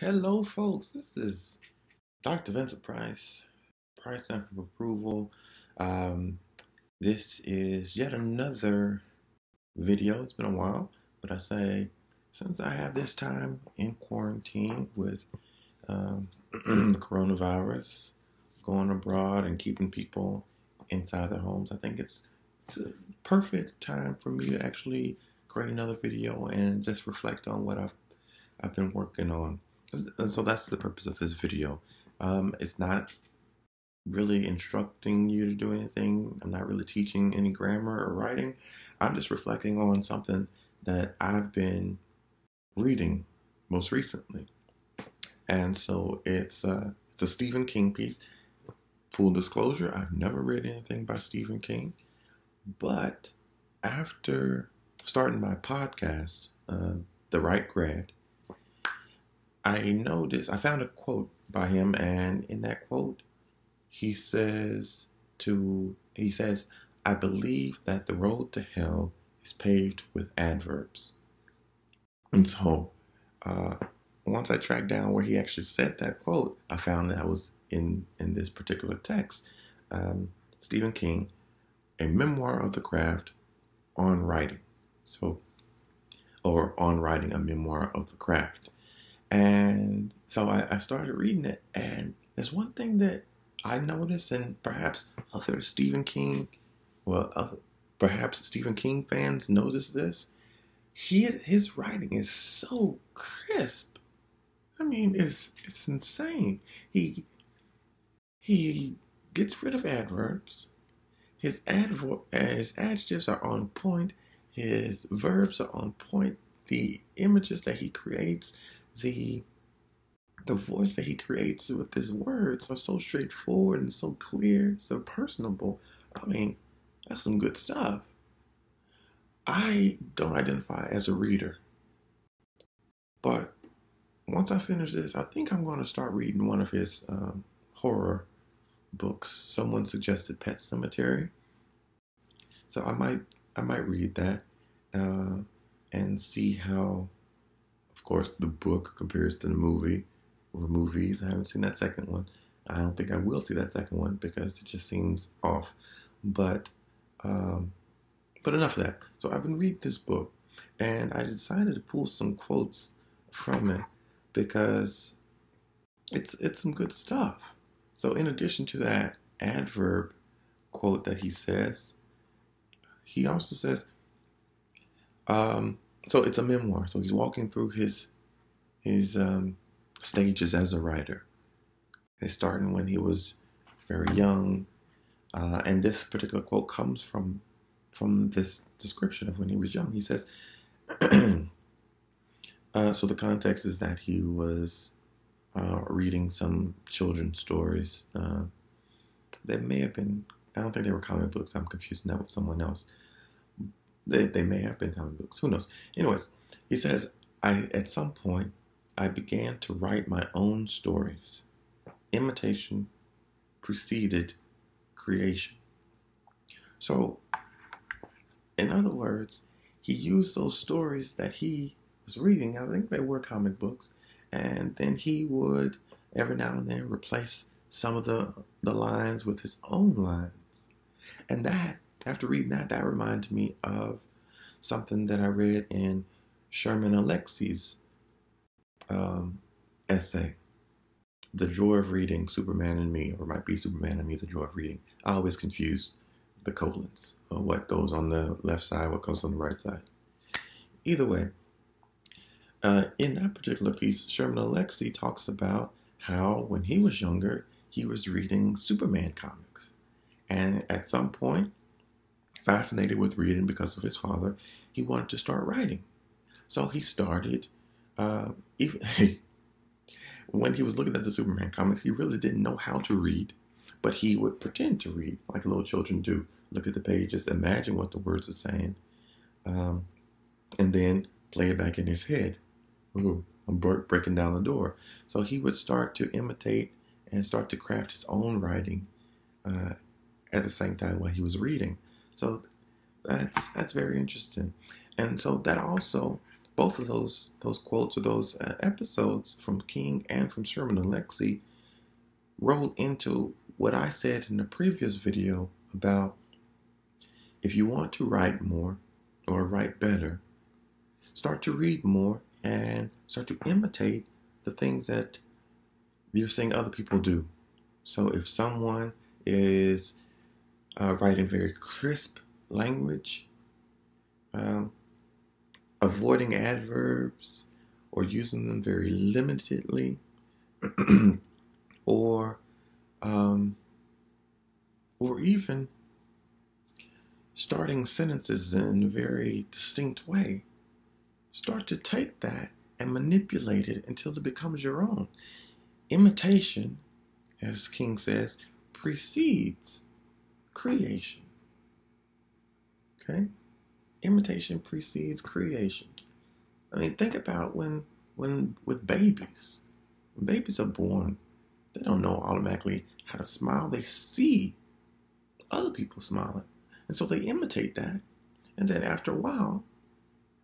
Hello, folks. This is Dr. Vincent Price, Price Stamp for Approval. Um, this is yet another video. It's been a while, but I say since I have this time in quarantine with um, the coronavirus going abroad and keeping people inside their homes, I think it's, it's a perfect time for me to actually create another video and just reflect on what I've I've been working on. So that's the purpose of this video. Um, it's not really instructing you to do anything. I'm not really teaching any grammar or writing. I'm just reflecting on something that I've been reading most recently. And so it's uh, it's a Stephen King piece. Full disclosure, I've never read anything by Stephen King, but after starting my podcast, uh, The Write Grad, I know this. I found a quote by him, and in that quote, he says to, he says, I believe that the road to hell is paved with adverbs. And so, uh, once I tracked down where he actually said that quote, I found that was in, in this particular text. Um, Stephen King, a memoir of the craft on writing. So, or on writing a memoir of the craft. And so I, I started reading it, and there's one thing that I noticed, and perhaps other Stephen King, well, perhaps Stephen King fans notice this. He his writing is so crisp. I mean, it's it's insane. He he gets rid of adverbs. His adver- his adjectives are on point. His verbs are on point. The images that he creates the the voice that he creates with his words are so straightforward and so clear, so personable. I mean, that's some good stuff. I don't identify as a reader, but once I finish this, I think I'm going to start reading one of his um, horror books. Someone suggested Pet Sematary, so I might I might read that uh, and see how course, the book compares to the movie or movies. I haven't seen that second one. I don't think I will see that second one because it just seems off. But um, but enough of that. So I've been reading this book, and I decided to pull some quotes from it because it's it's some good stuff. So in addition to that adverb quote that he says, he also says, um, so it's a memoir. So he's walking through his his um, stages as a writer. It's starting when he was very young, uh, and this particular quote comes from from this description of when he was young. He says, uh, so the context is that he was uh, reading some children's stories. Uh, may have been. I don't think they were comic books. I'm confusing that with someone else. They, they may have been comic books. Who knows? Anyways, he says, I at some point I began to write my own stories. Imitation preceded creation. So, in other words, he used those stories that he was reading. I think they were comic books, and then he would every now and then replace some of the the lines with his own lines, and that after reading that, that reminded me of something that I read in Sherman Alexie's um, essay, The Joy of Reading Superman and Me, or might be Superman and Me, The Joy of Reading. I always confuse the colons, what goes on the left side, what goes on the right side. Either way, uh, in that particular piece, Sherman Alexie talks about how when he was younger, he was reading Superman comics. And at some point, fascinated with reading because of his father, he wanted to start writing. So he started, uh, even when he was looking at the Superman comics, he really didn't know how to read, but he would pretend to read like little children do. Look at the pages, imagine what the words are saying, um, and then play it back in his head. Ooh, I'm breaking down the door. So he would start to imitate and start to craft his own writing uh, at the same time while he was reading. So that's that's very interesting. And so that also both of those those quotes or those uh, episodes from King and from Sherman Alexie roll into what I said in the previous video about if you want to write more or write better, start to read more and start to imitate the things that you're seeing other people do. So if someone is uh, writing very crisp language, um, avoiding adverbs or using them very limitedly, or um, or even starting sentences in a very distinct way. Start to take that and manipulate it until it becomes your own. Imitation, as King says, precedes creation. Okay? Imitation precedes creation. I mean, think about when when with babies. When babies are born, they don't know automatically how to smile. They see other people smiling. And so they imitate that. And then after a while,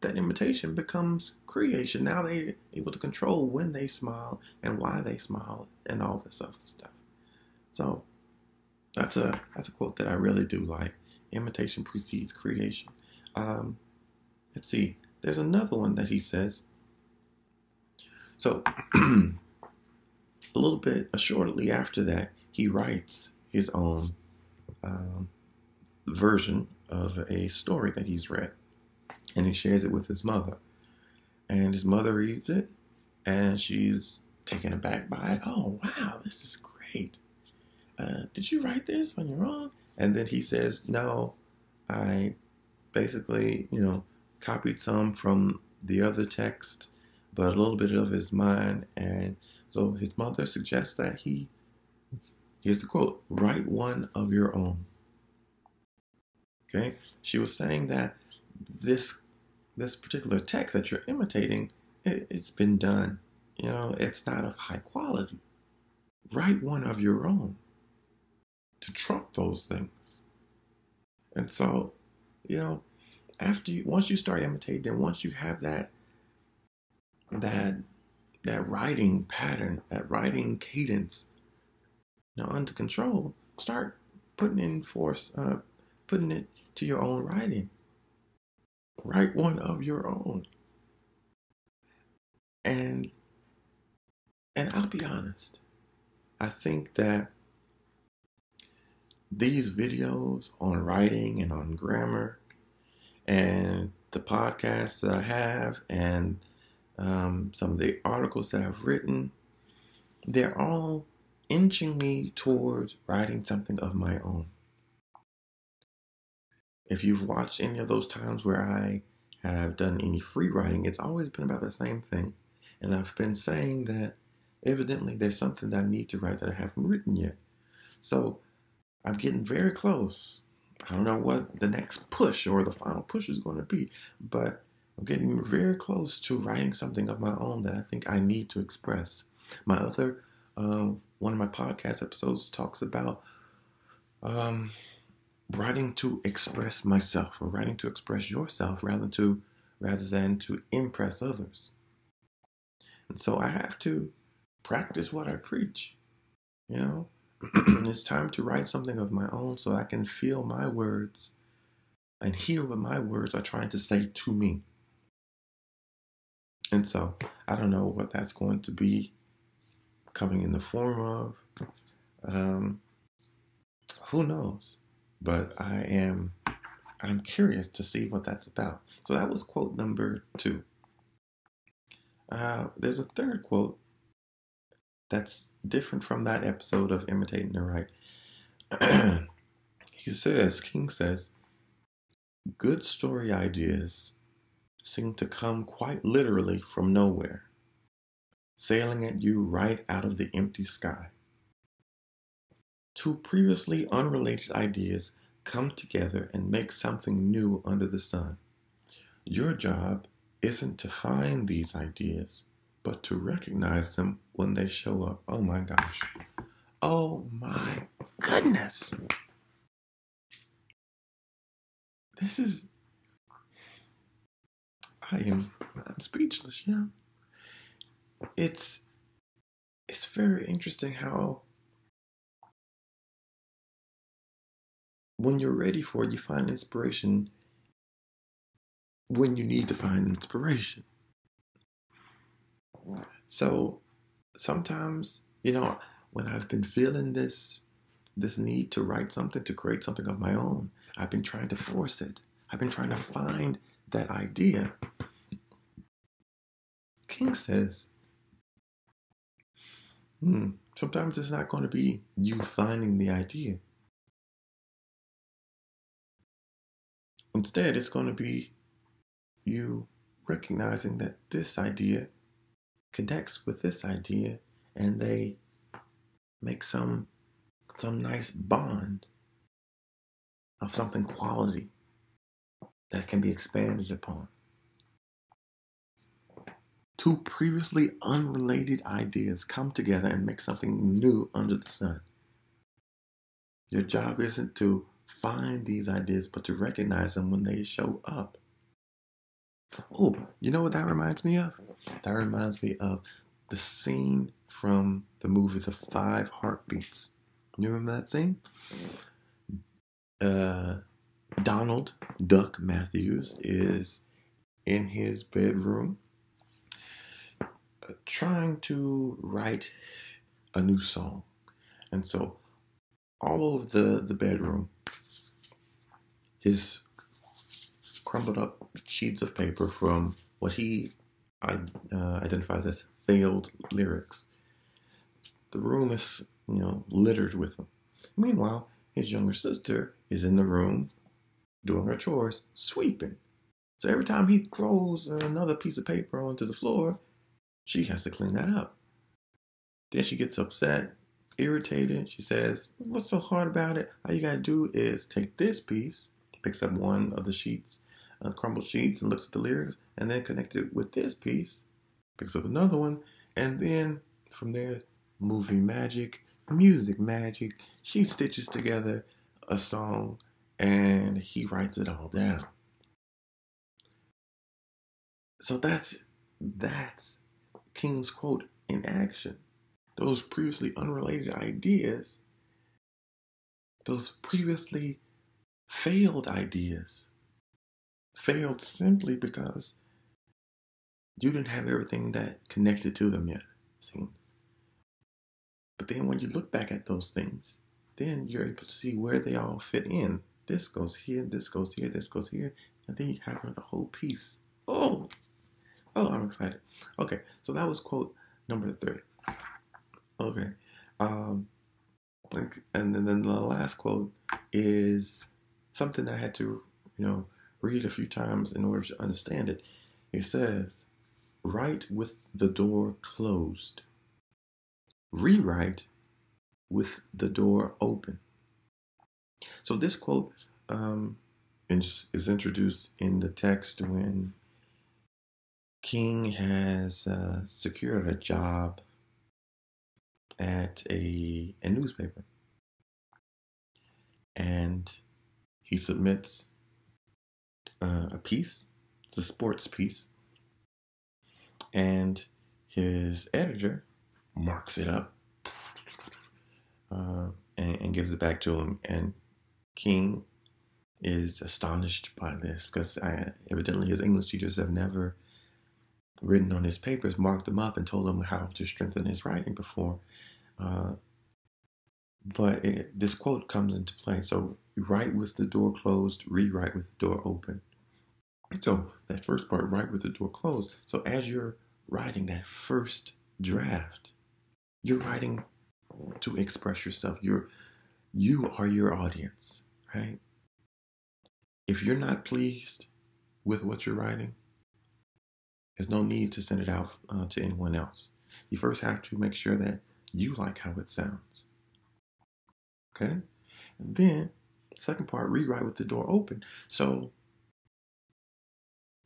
that imitation becomes creation. Now they're able to control when they smile and why they smile and all this other stuff. So that's a that's a quote that I really do like. Imitation precedes creation. Um, let's see. There's another one that he says. So a little bit shortly after that, he writes his own um, version of a story that he's read, and he shares it with his mother. And his mother reads it, and she's taken aback by it. Oh wow, this is great! Uh, did you write this on your own? And then he says, No, I basically, you know, copied some from the other text, but a little bit of his mind. And so his mother suggests that he, here's the quote, write one of your own. Okay? She was saying that this this particular text that you're imitating, it, it's been done. You know, it's not of high quality. Write one of your own to trump those things. And so, you know, after you once you start imitating, then once you have that that that writing pattern, that writing cadence, you under control, start putting in force, uh, putting it to your own writing. Write one of your own. And and I'll be honest. I think that these videos on writing and on grammar and the podcasts that I have and um, some of the articles that I've written, they're all inching me towards writing something of my own. If you've watched any of those times where I have done any free writing, it's always been about the same thing. And I've been saying that evidently there's something that I need to write that I haven't written yet. So I'm getting very close. I don't know what the next push or the final push is going to be, but I'm getting very close to writing something of my own that I think I need to express. My other, um, one of my podcast episodes talks about um, writing to express myself or writing to express yourself rather to rather than to impress others. And so I have to practice what I preach. You know, it's time to write something of my own so I can feel my words and hear what my words are trying to say to me. And so I don't know what that's going to be coming in the form of. Um, who knows? But I am I'm curious to see what that's about. So that was quote number two. Uh, there's a third quote that's different from that episode of Imitating the Right. he says, King says, good story ideas seem to come quite literally from nowhere, sailing at you right out of the empty sky. Two previously unrelated ideas come together and make something new under the sun. Your job isn't to find these ideas, but to recognize them when they show up. Oh my gosh. Oh my goodness. This is I am I'm speechless, know. It's it's very interesting how when you're ready for it, you find inspiration when you need to find inspiration. So sometimes, you know, when I've been feeling this this need to write something, to create something of my own, I've been trying to force it. I've been trying to find that idea. King says, hmm, sometimes it's not going to be you finding the idea. Instead, it's going to be you recognizing that this idea connects with this idea and they make some some nice bond of something quality that can be expanded upon. Two previously unrelated ideas come together and make something new under the sun. Your job isn't to find these ideas, but to recognize them when they show up. Oh, you know what that reminds me of? That reminds me of the scene from the movie The Five Heartbeats. You remember that scene? Uh, Donald Duck Matthews is in his bedroom uh, trying to write a new song. And so all over the, the bedroom, his crumpled up sheets of paper from what he uh, identifies as failed lyrics. The room is, you know, littered with them. Meanwhile, his younger sister is in the room doing her chores, sweeping. So every time he throws another piece of paper onto the floor, she has to clean that up. Then she gets upset, irritated. She says, What's so hard about it? All you gotta do is take this piece, picks up one of the sheets, uh, crumbled sheets, and looks at the lyrics, and then connects it with this piece, picks up another one, and then from there, movie magic, music magic. She stitches together a song and he writes it all down. So that's that's King's quote in action. Those previously unrelated ideas, those previously failed ideas, failed simply because you didn't have everything that connected to them yet, seems. But then when you look back at those things, then you're able to see where they all fit in this goes here, this goes here, this goes here, and then you have the whole piece. Oh, oh, I'm excited. Okay, so that was quote number three. Okay, um, and then, the last quote is something I had to, you know, read a few times in order to understand it. It says, "Write with the door closed. Rewrite with the door open." So this quote um, is introduced in the text when King has uh, secured a job at a, a newspaper. And he submits uh, a piece, it's a sports piece, and his editor marks it up uh, and, and gives it back to him. And King is astonished by this because I, evidently his English teachers have never written on his papers, marked them up, and told him how to strengthen his writing before. Uh, but it, this quote comes into play. So write with the door closed, rewrite with the door open. So that first part, write with the door closed. So as you're writing that first draft, you're writing to express yourself. You're you are your audience, right? If you're not pleased with what you're writing, there's no need to send it out uh, to anyone else. You first have to make sure that you like how it sounds. Okay? And then, second part, rewrite with the door open. So,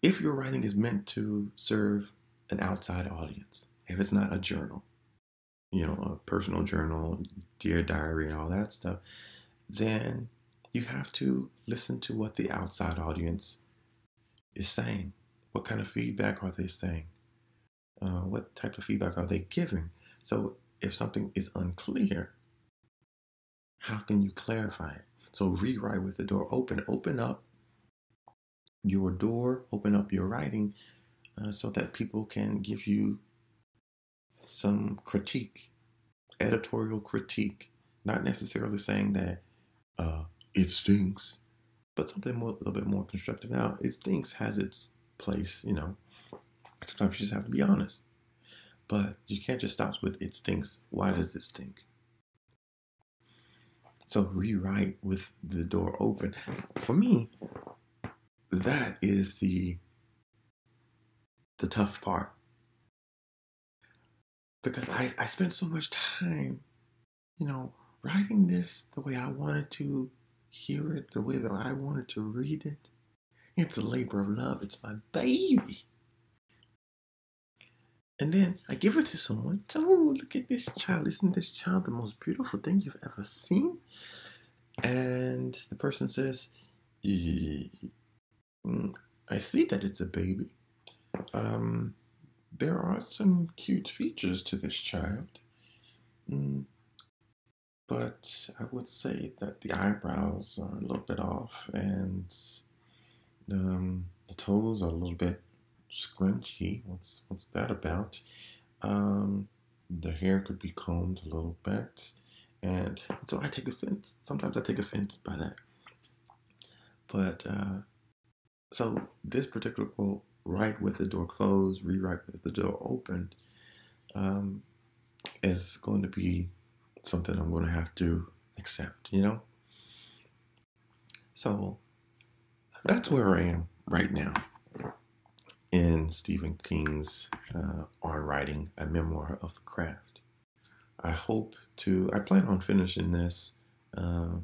if your writing is meant to serve an outside audience, if it's not a journal, you know, a personal journal, dear diary, and all that stuff, then you have to listen to what the outside audience is saying. What kind of feedback are they saying? Uh, what type of feedback are they giving? So if something is unclear, how can you clarify it? So rewrite with the door open. Open up your door, open up your writing uh, so that people can give you some critique, editorial critique. Not necessarily saying that uh, it stinks, but something more, a little bit more constructive. Now, it stinks has its place, you know. Sometimes you just have to be honest. But you can't just stop with it stinks. Why does it stink? So rewrite with the door open. For me, that is the the tough part. Because I, I spent so much time, you know, writing this the way I wanted to hear it, the way that I wanted to read it. It's a labor of love. It's my baby. And then I give it to someone. Oh, look at this child. Isn't this child the most beautiful thing you've ever seen? And the person says, I see that it's a baby. Um, there are some cute features to this child. Mm, but I would say that the eyebrows are a little bit off and um, the toes are a little bit scrunchy. What's what's that about? Um, the hair could be combed a little bit, and so I take offense. Sometimes I take offense by that. But uh, so this particular quote, "Write with the door closed, rewrite with the door opened," um, is going to be something I'm going to have to accept. You know. So that's where I am right now in Stephen King's uh, on writing a memoir of the craft. I hope to, I plan on finishing this. Uh,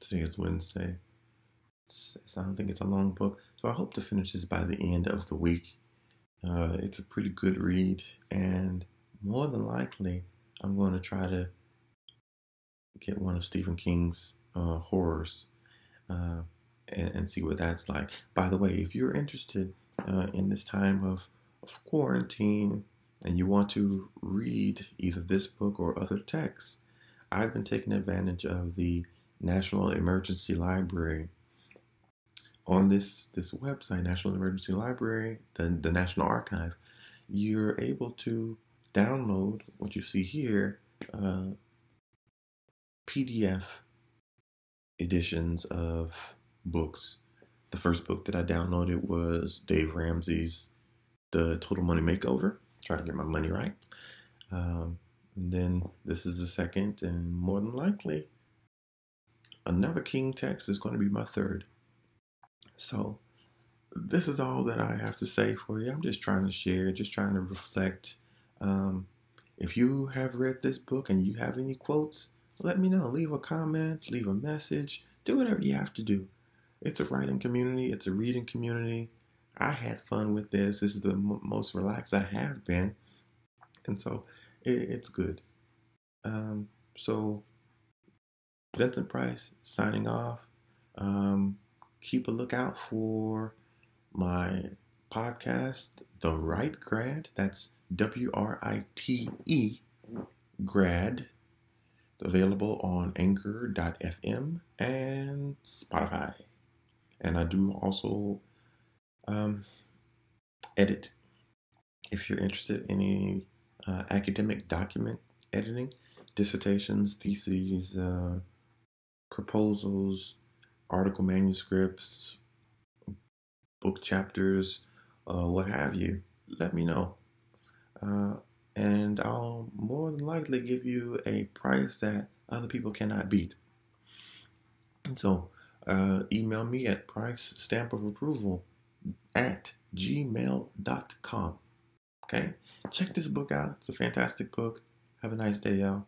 today is Wednesday. It's, it's, I don't think it's a long book, so I hope to finish this by the end of the week. Uh, it's a pretty good read, and more than likely, I'm going to try to get one of Stephen King's uh, horrors uh, and, and see what that's like. By the way, if you're interested, uh, in this time of, of quarantine and you want to read either this book or other texts, I've been taking advantage of the National Emergency Library. On this, this website, National Emergency Library, the, the National Archive, you're able to download what you see here uh, PDF editions of books the first book that I downloaded was Dave Ramsey's The Total Money Makeover. Try to get my money right. Um, and then this is the second, and more than likely, another King text is going to be my third. So, this is all that I have to say for you. I'm just trying to share, just trying to reflect. Um, if you have read this book and you have any quotes, let me know. Leave a comment, leave a message, do whatever you have to do. It's a writing community, it's a reading community. I had fun with this. This is the m- most relaxed I have been. And so it, it's good. Um, so, Vincent Price signing off. Um, keep a lookout for my podcast, The Write Grad. That's W R I T E grad. Available on anchor.fm and Spotify and I do also um, edit. If you're interested in any uh, academic document editing, dissertations, theses, uh, proposals, article manuscripts, book chapters, uh, what have you, let me know. Uh, and I'll more than likely give you a price that other people cannot beat. And so, uh, email me at price stamp of approval at gmail.com. Okay, check this book out. It's a fantastic book. Have a nice day, y'all.